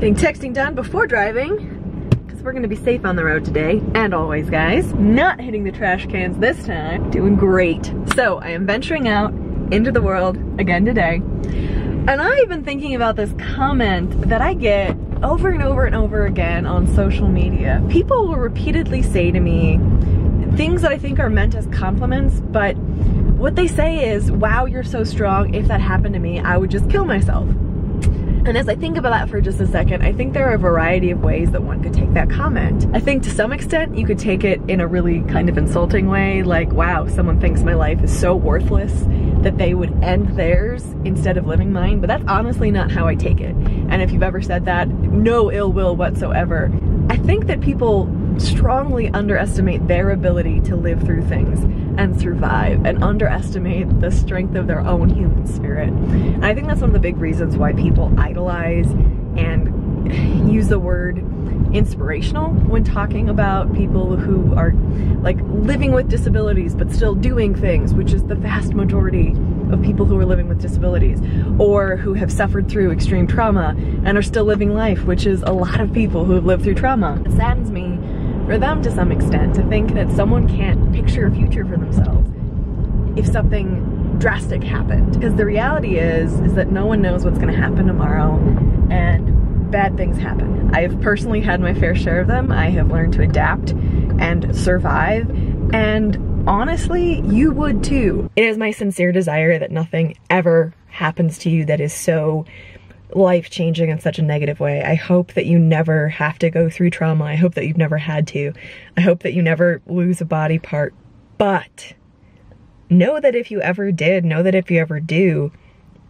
Getting texting done before driving because we're gonna be safe on the road today and always guys. Not hitting the trash cans this time. Doing great. So I am venturing out into the world again today. And I've been thinking about this comment that I get over and over and over again on social media. People will repeatedly say to me things that I think are meant as compliments, but what they say is, wow, you're so strong. If that happened to me, I would just kill myself. And as I think about that for just a second, I think there are a variety of ways that one could take that comment. I think to some extent you could take it in a really kind of insulting way, like, wow, someone thinks my life is so worthless that they would end theirs instead of living mine, but that's honestly not how I take it. And if you've ever said that, no ill will whatsoever. I think that people strongly underestimate their ability to live through things and survive and underestimate the strength of their own human spirit. And I think that's one of the big reasons why people idolize and use the word inspirational when talking about people who are like living with disabilities but still doing things, which is the vast majority of people who are living with disabilities, or who have suffered through extreme trauma and are still living life, which is a lot of people who have lived through trauma. It saddens me for them to some extent to think that someone can't picture a future for themselves if something drastic happened. Because the reality is, is that no one knows what's gonna happen tomorrow and bad things happen. I've personally had my fair share of them. I have learned to adapt and survive and honestly, you would too. It is my sincere desire that nothing ever happens to you that is so life changing in such a negative way. I hope that you never have to go through trauma. I hope that you've never had to. I hope that you never lose a body part. But know that if you ever did, know that if you ever do,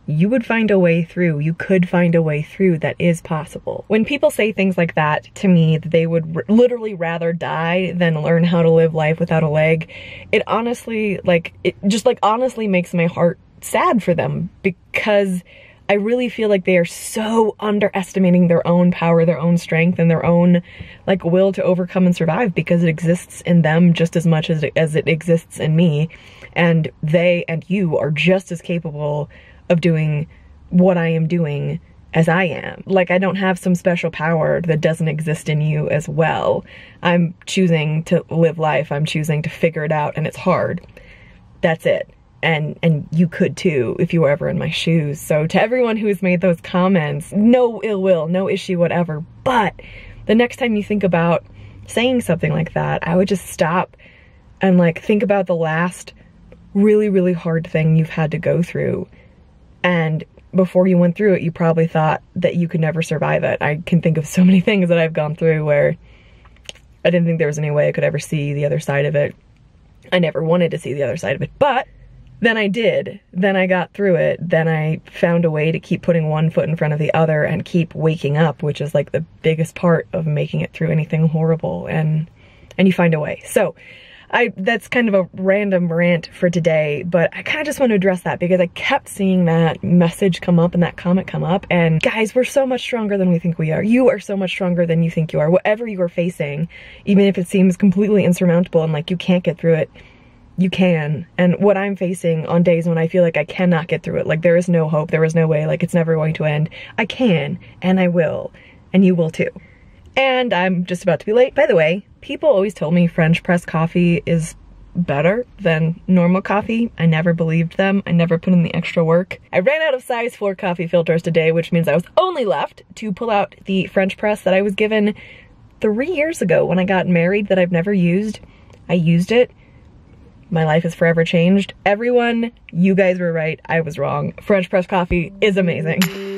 you would find a way through. You could find a way through that is possible. When people say things like that to me, that they would literally rather die than learn how to live life without a leg, it honestly, like, it just like honestly makes my heart sad for them because I really feel like they are so underestimating their own power, their own strength, and their own like will to overcome and survive because it exists in them just as much as it, as it exists in me. And they and you are just as capable of doing what I am doing as I am. Like I don't have some special power that doesn't exist in you as well. I'm choosing to live life. I'm choosing to figure it out and it's hard. That's it and and you could too if you were ever in my shoes. So to everyone who's made those comments, no ill will, no issue, whatever. But the next time you think about saying something like that, I would just stop and like think about the last really, really hard thing you've had to go through. And before you went through it, you probably thought that you could never survive it. I can think of so many things that I've gone through where I didn't think there was any way I could ever see the other side of it. I never wanted to see the other side of it, but then I did. Then I got through it. Then I found a way to keep putting one foot in front of the other and keep waking up, which is like the biggest part of making it through anything horrible and and you find a way. So I that's kind of a random rant for today, but I kind of just want to address that because I kept seeing that message come up and that comment come up and guys, we're so much stronger than we think we are. You are so much stronger than you think you are. Whatever you are facing, even if it seems completely insurmountable and like you can't get through it, you can. And what I'm facing on days when I feel like I cannot get through it, like there is no hope, there is no way, like it's never going to end, I can, and I will, and you will too. And I'm just about to be late. By the way, people always told me French press coffee is better than normal coffee. I never believed them. I never put in the extra work. I ran out of size 4 coffee filters today, which means I was only left to pull out the French press that I was given three years ago when I got married that I've never used. I used it my life is forever changed. Everyone, you guys were right. I was wrong. French press coffee is amazing.